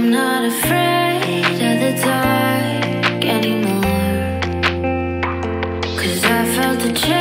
I'm not afraid of the dark anymore. Cause I felt the change.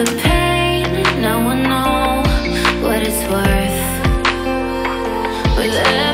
with yeah.